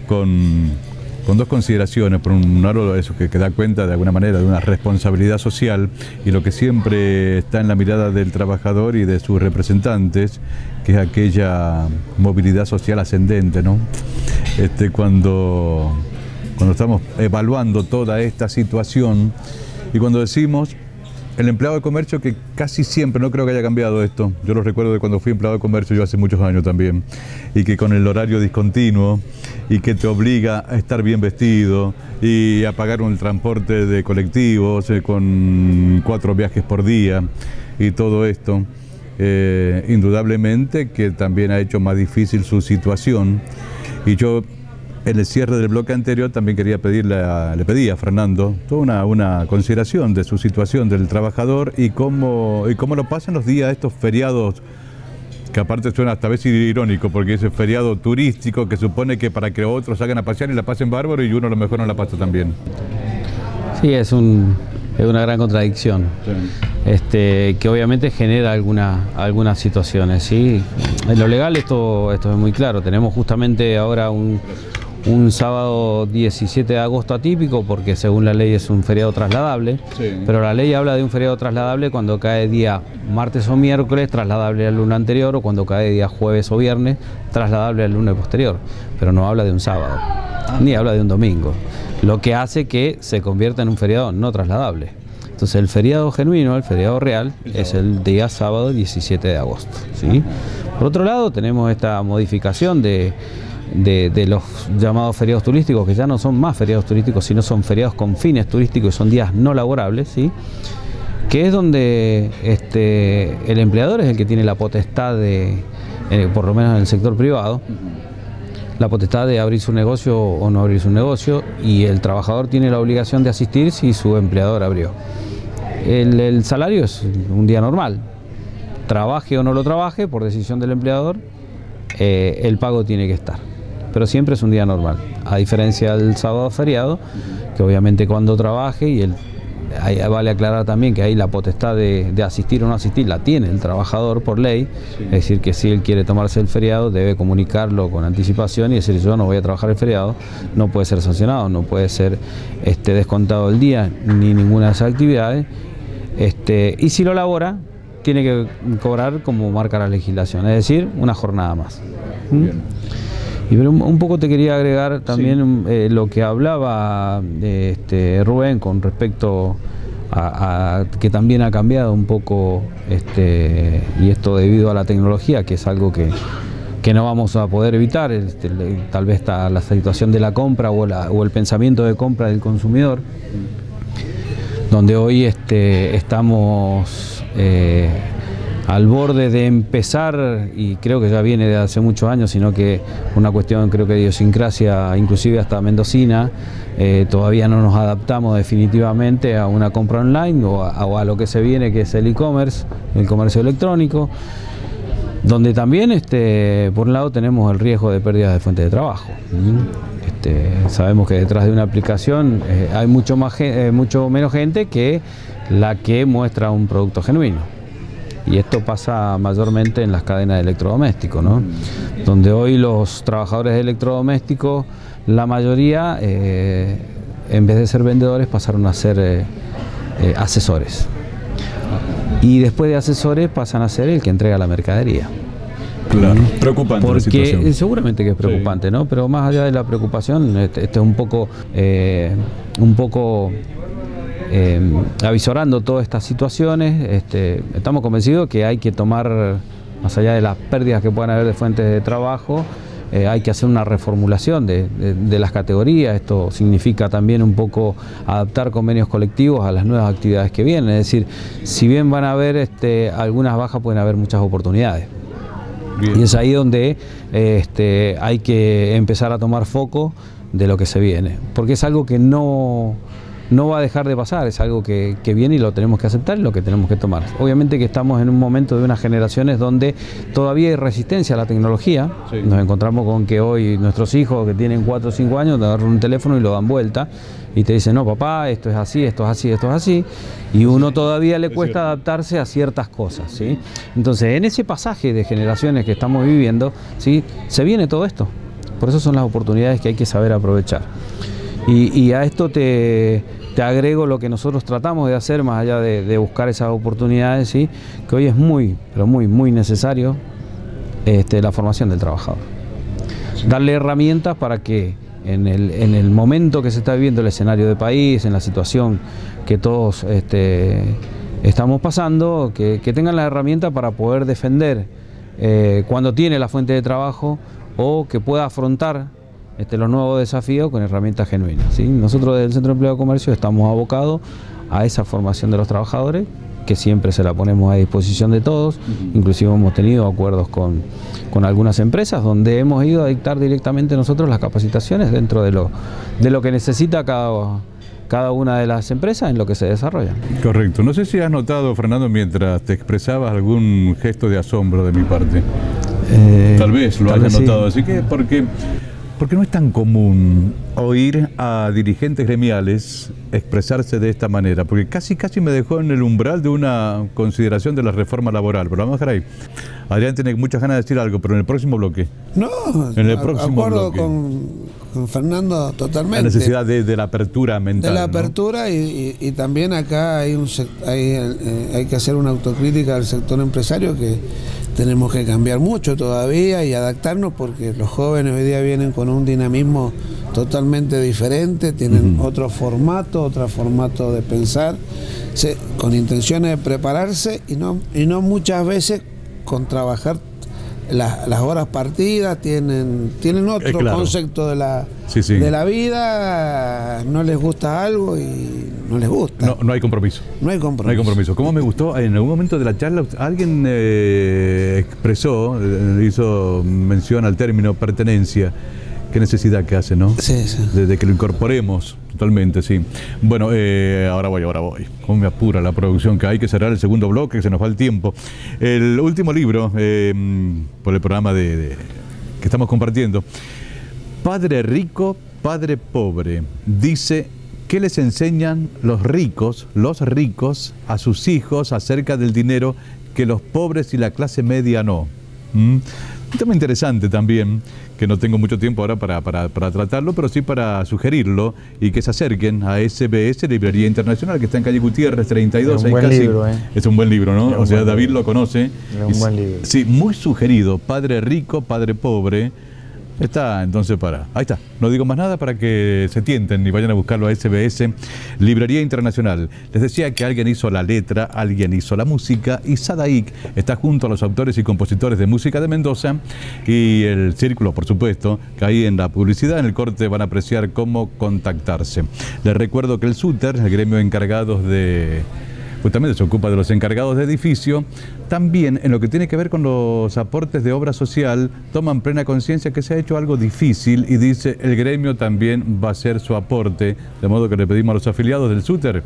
con, dos consideraciones. Por un lado, eso que, da cuenta de alguna manera de una responsabilidad social y lo que siempre está en la mirada del trabajador y de sus representantes, que es aquella movilidad social ascendente, ¿no? Este, cuando, cuando estamos evaluando toda esta situación y cuando decimos el empleado de comercio que casi siempre, no creo que haya cambiado esto, yo lo recuerdo de cuando fui empleado de comercio yo hace muchos años también, y que con el horario discontinuo y que te obliga a estar bien vestido y a pagar un transporte de colectivos eh, con cuatro viajes por día y todo esto, eh, indudablemente que también ha hecho más difícil su situación. Y yo en el cierre del bloque anterior también quería pedirle a, le pedí a Fernando toda una, una, consideración de su situación del trabajador y cómo, y cómo lo pasan los días estos feriados que aparte suena hasta a veces irónico porque es el feriado turístico que supone que para que otros hagan a pasear y la pasen bárbaro y uno a lo mejor no la pasa tan bien. Sí, es, un, es una gran contradicción. Este, que obviamente genera alguna, algunas situaciones. ¿sí? En lo legal esto, esto es muy claro. Tenemos justamente ahora un, un sábado 17 de agosto atípico porque según la ley es un feriado trasladable, pero la ley habla de un feriado trasladable cuando cae día martes o miércoles, trasladable al lunes anterior, o cuando cae día jueves o viernes, trasladable al lunes posterior, pero no habla de un sábado, ni habla de un domingo, lo que hace que se convierta en un feriado no trasladable. Entonces el feriado genuino, el feriado real, es el día sábado 17 de agosto. ¿sí? Por otro lado, tenemos esta modificación de de, los llamados feriados turísticos, que ya no son más feriados turísticos, sino son feriados con fines turísticos y son días no laborables, ¿sí? que es donde este, el empleador es el que tiene la potestad de, eh, por lo menos en el sector privado, la potestad de abrir su negocio o no abrir su negocio y el trabajador tiene la obligación de asistir si su empleador abrió. El, salario es un día normal, trabaje o no lo trabaje por decisión del empleador, eh, el pago tiene que estar pero siempre es un día normal, a diferencia del sábado feriado, que obviamente cuando trabaje y el vale aclarar también que ahí la potestad de, asistir o no asistir la tiene el trabajador por ley, es decir, que si él quiere tomarse el feriado debe comunicarlo con anticipación y decir yo no voy a trabajar el feriado, no puede ser sancionado, no puede ser este, descontado el día ni ninguna de esas actividades. Este, y si lo labora, tiene que cobrar como marca la legislación, es decir, una jornada más. ¿Mm? Y un, poco te quería agregar también eh, lo que hablaba este, Rubén con respecto a, que también ha cambiado un poco, este, y esto debido a la tecnología, que es algo que, no vamos a poder evitar, este, tal vez está la situación de la compra o, el pensamiento de compra del consumidor, donde hoy este, estamos... Eh, al borde de empezar, y creo que ya viene de hace muchos años, sino que una cuestión creo que de idiosincrasia, inclusive hasta mendocina, eh, todavía no nos adaptamos definitivamente a una compra online o a, lo que se viene que es el e-commerce, el comercio electrónico, donde también este, por un lado tenemos el riesgo de pérdidas de fuentes de trabajo. Este, sabemos que detrás de una aplicación eh, hay mucho, más, eh, mucho menos gente que la que muestra un producto genuino y esto pasa mayormente en las cadenas de electrodomésticos, ¿no? donde hoy los trabajadores de electrodomésticos, la mayoría, eh, en vez de ser vendedores, pasaron a ser eh, eh, asesores. Y después de asesores pasan a ser el que entrega la mercadería. Claro, preocupante Porque seguramente que es preocupante, ¿no? Pero más allá de la preocupación, este, este es un poco, un poco eh, avisorando todas estas situaciones. Este, estamos convencidos que hay que tomar, más allá de las pérdidas que puedan haber de fuentes de trabajo, eh, hay que hacer una reformulación de, las categorías. Esto significa también un poco adaptar convenios colectivos a las nuevas actividades que vienen. Es decir, si bien van a haber este, algunas bajas, pueden haber muchas oportunidades. Y es ahí donde este, hay que empezar a tomar foco de lo que se viene, porque es algo que no no va a dejar de pasar, es algo que, viene y lo tenemos que aceptar y lo que tenemos que tomar. Obviamente que estamos en un momento de unas generaciones donde todavía hay resistencia a la tecnología, nos encontramos con que hoy nuestros hijos que tienen 4 o 5 años te agarran un teléfono y lo dan vuelta y te dicen, no papá, esto es así, esto es así, esto es así, y uno todavía le cuesta adaptarse a ciertas cosas. ¿sí? Entonces, en ese pasaje de generaciones que estamos viviendo, ¿sí? se viene todo esto. Por eso son las oportunidades que hay que saber aprovechar. y a esto te, te agrego lo que nosotros tratamos de hacer, más allá de, buscar esas oportunidades, ¿sí? que hoy es muy, pero muy, muy necesario este, la formación del trabajador. Darle herramientas para que en el, momento que se está viviendo el escenario de país, en la situación que todos este, estamos pasando, que, tengan la herramienta para poder defender eh, cuando tiene la fuente de trabajo o que pueda afrontar este, los nuevos desafíos con herramientas genuinas. Nosotros desde el Centro de Empleo de Comercio estamos abocados a esa formación de los trabajadores, que siempre se la ponemos a disposición de todos, inclusive hemos tenido acuerdos con, con, algunas empresas donde hemos ido a dictar directamente nosotros las capacitaciones dentro de lo, de lo que necesita cada, cada una de las empresas en lo que se desarrolla. Correcto. No sé si has notado, Fernando, mientras te expresabas algún gesto de asombro de mi parte. Eh, tal vez lo hayas notado. Así que, porque, porque no es tan común oír a dirigentes gremiales expresarse de esta manera, porque casi casi me dejó en el umbral de una consideración de la reforma laboral. Pero vamos a dejar ahí. Adrián tiene muchas ganas de decir algo, pero en el próximo bloque. No, en el próximo acuerdo Con, Fernando totalmente. La necesidad de, la apertura mental. De la apertura y, también acá hay, un, hay, eh, hay que hacer una autocrítica al sector empresario que tenemos que cambiar mucho todavía y adaptarnos porque los jóvenes hoy día vienen con un dinamismo totalmente diferente, tienen otro formato, otro formato de pensar, con intenciones de prepararse y no, y no muchas veces con trabajar las horas partidas, tienen, tienen otro concepto de la, de la vida, no les gusta algo y no les gusta. No, hay compromiso. No hay compromiso. No hay compromiso. ¿Cómo me gustó? En algún momento de la charla alguien eh, expresó, eh, hizo mención al término pertenencia. Qué necesidad que hace, ¿no? Sí, sí. Desde que lo incorporemos totalmente, sí. Bueno, eh, ahora voy, ahora voy. Cómo me apura la producción, que hay que cerrar el segundo bloque, que se nos va el tiempo. El último libro, eh, por el programa de, que estamos compartiendo. Padre rico, padre pobre. Dice ¿Qué les enseñan los ricos, los ricos, a sus hijos acerca del dinero que los pobres y la clase media no? ¿Mm? Un tema interesante también, que no tengo mucho tiempo ahora para, tratarlo, pero sí para sugerirlo y que se acerquen a SBS, Librería Internacional, que está en calle Gutiérrez 32. Es un buen libro, ¿eh? Es un buen libro, ¿no? o sea, David lo conoce. Es un buen libro. Sí, muy sugerido. Padre rico, padre pobre Está entonces para. Ahí está. No digo más nada para que se tienten y vayan a buscarlo a SBS Librería Internacional. Les decía que alguien hizo la letra, alguien hizo la música y Sadaik está junto a los autores y compositores de música de Mendoza y el círculo, por supuesto, que ahí en la publicidad, en el corte, van a apreciar cómo contactarse. Les recuerdo que el SUTER, el gremio encargado de justamente se ocupa de los encargados de edificio, también en lo que tiene que ver con los aportes de obra social, toman plena conciencia que se ha hecho algo difícil y dice el gremio también va a hacer su aporte, de modo que le pedimos a los afiliados del SUTER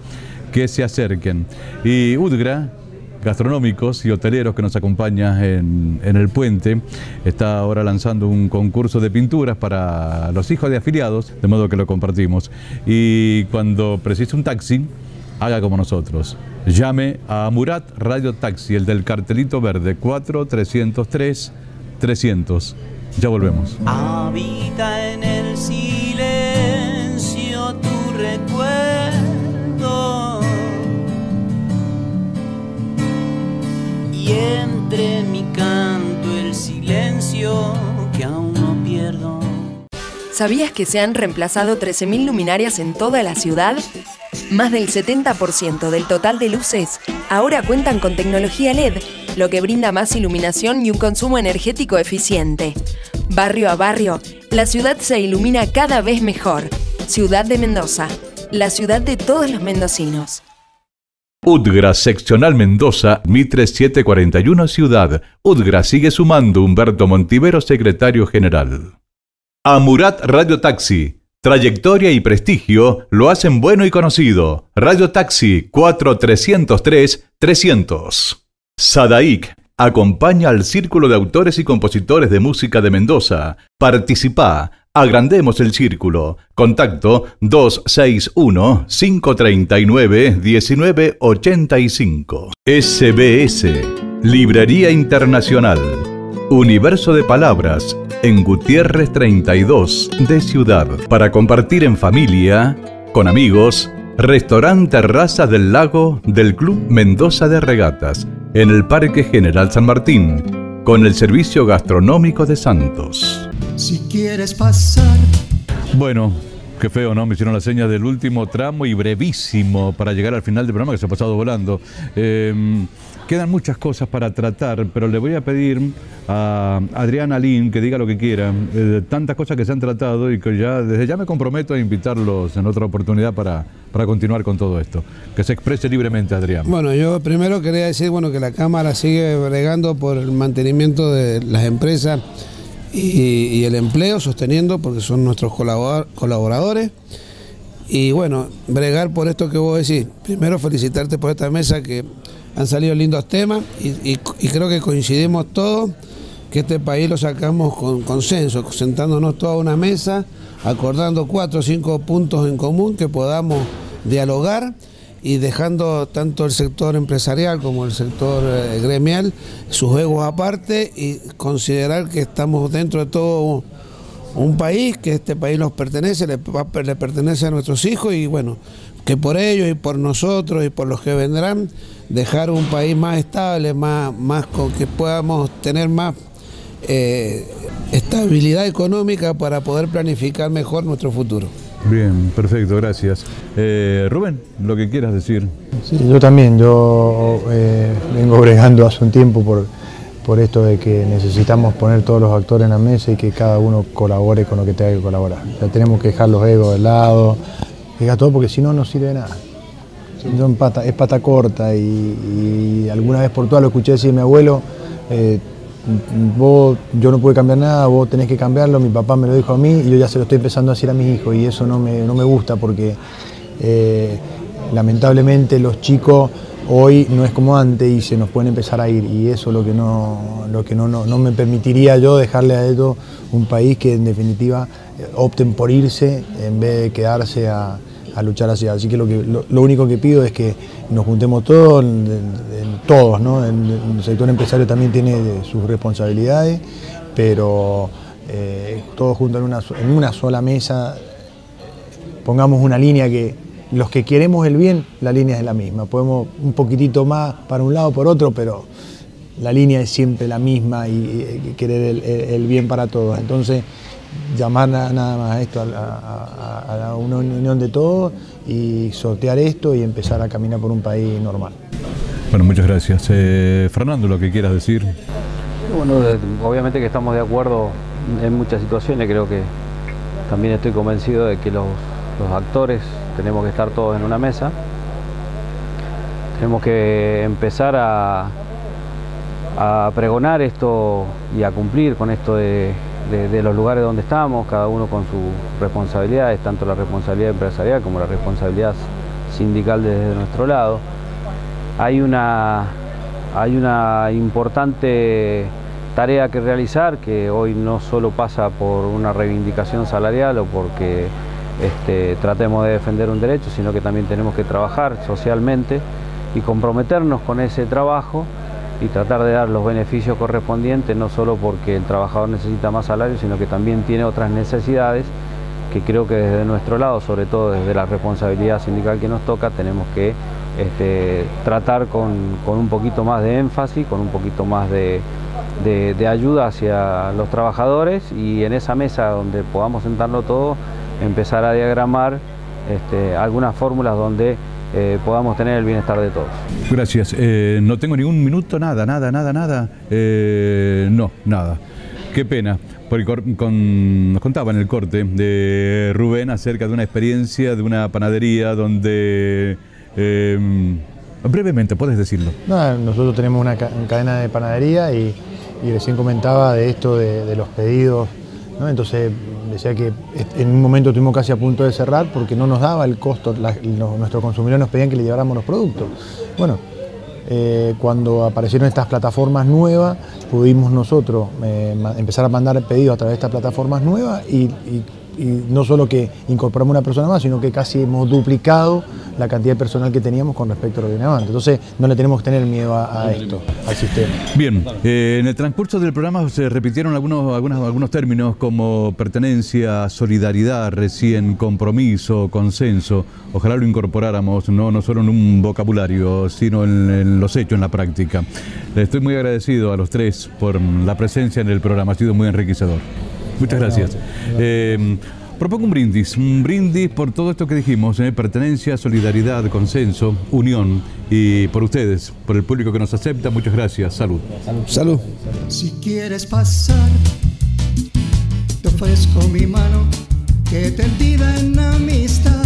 que se acerquen. Y UDGRA, gastronómicos y hoteleros que nos acompaña en, en, el puente. Está ahora lanzando un concurso de pinturas para los hijos de afiliados, de modo que lo compartimos. Y cuando precise un taxi, haga como nosotros. Llame a Murat Radio Taxi, el del cartelito verde, 4303 300. Ya volvemos. Habita en el silencio tu recuerdo. Y entre mi canto el silencio que aún no pierdo. ¿Sabías que se han reemplazado 13.000 luminarias en toda la ciudad? Más del 70% del total de luces ahora cuentan con tecnología LED, lo que brinda más iluminación y un consumo energético eficiente. Barrio a barrio, la ciudad se ilumina cada vez mejor. Ciudad de Mendoza, la ciudad de todos los mendocinos. Udgra Seccional Mendoza, Mitre 741 Ciudad. Udgra sigue sumando Humberto Montivero, secretario general. Amurat Radio Taxi. Trayectoria y prestigio lo hacen bueno y conocido. Radio Taxi 4303-300. Sadaik acompaña al Círculo de Autores y Compositores de Música de Mendoza. Participa. Agrandemos el círculo. Contacto 261-539-1985. SBS. Librería Internacional. Universo de Palabras en Gutiérrez 32 de Ciudad para compartir en familia, con amigos, restaurante Terrazas del Lago del Club Mendoza de Regatas en el Parque General San Martín con el servicio gastronómico de Santos. Si quieres pasar. Bueno, Qué feo, ¿no? Me hicieron las señas del último tramo y brevísimo para llegar al final del programa que se ha pasado volando. Eh, quedan muchas cosas para tratar, pero le voy a pedir a Adriana Lin que diga lo que quiera. Eh, tantas cosas que se han tratado y que ya desde ya me comprometo a invitarlos en otra oportunidad para, para continuar con todo esto. Que se exprese libremente, Adrián. Bueno, yo primero quería decir bueno, que la Cámara sigue bregando por el mantenimiento de las empresas y, el empleo, sosteniendo, porque son nuestros colaboradores. Y bueno, bregar por esto que vos decís. Primero felicitarte por esta mesa que han salido lindos temas y, creo que coincidimos todos que este país lo sacamos con consenso, sentándonos toda una mesa, acordando cuatro o cinco puntos en común que podamos dialogar y dejando tanto el sector empresarial como el sector eh, gremial sus egos aparte y considerar que estamos dentro de todo un, país, que este país nos pertenece, le, le, pertenece a nuestros hijos y bueno, que por ellos y por nosotros y por los que vendrán, dejar un país más estable, más, más con que podamos tener más eh, estabilidad económica para poder planificar mejor nuestro futuro. Bien, perfecto, gracias. Eh, Rubén, lo que quieras decir. Sí, yo también, yo eh, vengo bregando hace un tiempo por, por esto de que necesitamos poner todos los actores en la mesa y que cada uno colabore con lo que tenga que colaborar. Ya tenemos que dejar los egos de lado, dejar todo porque si no, no sirve de nada. es pata corta y, alguna vez por todas lo escuché decir mi abuelo, eh, vos, yo no pude cambiar nada, vos tenés que cambiarlo, mi papá me lo dijo a mí y yo ya se lo estoy empezando a decir a mis hijos y eso no me, no me gusta porque eh, lamentablemente los chicos hoy no es como antes y se nos pueden empezar a ir y eso es lo que no, lo que no, no, me permitiría yo dejarle a ellos un país que en definitiva eh, opten por irse en vez de quedarse a, a luchar hacia. Así que lo, que lo, único que pido es que nos juntemos todos, todos, ¿no? el sector empresario también tiene sus responsabilidades, pero eh, todos juntos en una, en una sola mesa pongamos una línea que los que queremos el bien, la línea es la misma. Podemos un poquitito más para un lado, por otro, pero la línea es siempre la misma y, querer el, bien para todos. Entonces, llamar nada más a esto, a, una unión de todos y sortear esto y empezar a caminar por un país normal. Bueno, muchas gracias. Eh, Fernando, lo que quieras decir. Bueno, obviamente que estamos de acuerdo en muchas situaciones, creo que también estoy convencido de que los, actores tenemos que estar todos en una mesa, tenemos que empezar a, a pregonar esto y a cumplir con esto de de, los lugares donde estamos, cada uno con sus responsabilidades, tanto la responsabilidad empresarial como la responsabilidad sindical desde nuestro lado. Hay una, hay una importante tarea que realizar que hoy no solo pasa por una reivindicación salarial o porque este, tratemos de defender un derecho, sino que también tenemos que trabajar socialmente y comprometernos con ese trabajo y tratar de dar los beneficios correspondientes, no solo porque el trabajador necesita más salario, sino que también tiene otras necesidades que creo que desde nuestro lado, sobre todo desde la responsabilidad sindical que nos toca, tenemos que este, tratar con, un poquito más de énfasis, con un poquito más de, ayuda hacia los trabajadores y en esa mesa donde podamos sentarlo todo, empezar a diagramar este, algunas fórmulas donde eh, podamos tener el bienestar de todos. Gracias. Eh, no tengo ningún minuto, nada, nada, nada, nada. Eh, no, nada. Qué pena, porque nos contaba en el corte de Rubén acerca de una experiencia de una panadería donde... brevemente, puedes decirlo. nosotros tenemos una, cadena de panadería y, recién comentaba de esto de los pedidos entonces decía que en un momento estuvimos casi a punto de cerrar porque no nos daba el costo, nuestros consumidores nos pedían que le lleváramos los productos. Bueno, eh, cuando aparecieron estas plataformas nuevas, pudimos nosotros eh, empezar a mandar pedidos a través de estas plataformas nuevas y no solo que incorporamos una persona más, sino que casi hemos duplicado la cantidad de personal que teníamos con respecto a lo que teníamos antes. Entonces no le tenemos que tener miedo a, esto, al sistema. Bien, eh, en el transcurso del programa se repitieron algunos, algunos, algunos términos como pertenencia, solidaridad, recién compromiso, consenso. Ojalá lo incorporáramos, no, no solo en un vocabulario, sino en, los hechos, en la práctica. Estoy muy agradecido a los tres por la presencia en el programa, ha sido muy enriquecedor. Muchas gracias. Eh, Propongo un brindis, un brindis por todo esto que dijimos, ¿eh? pertenencia, solidaridad, consenso, unión y por ustedes, por el público que nos acepta. Muchas gracias. Salud. Salud. Si quieres pasar, te ofrezco mi mano que tendida en amistad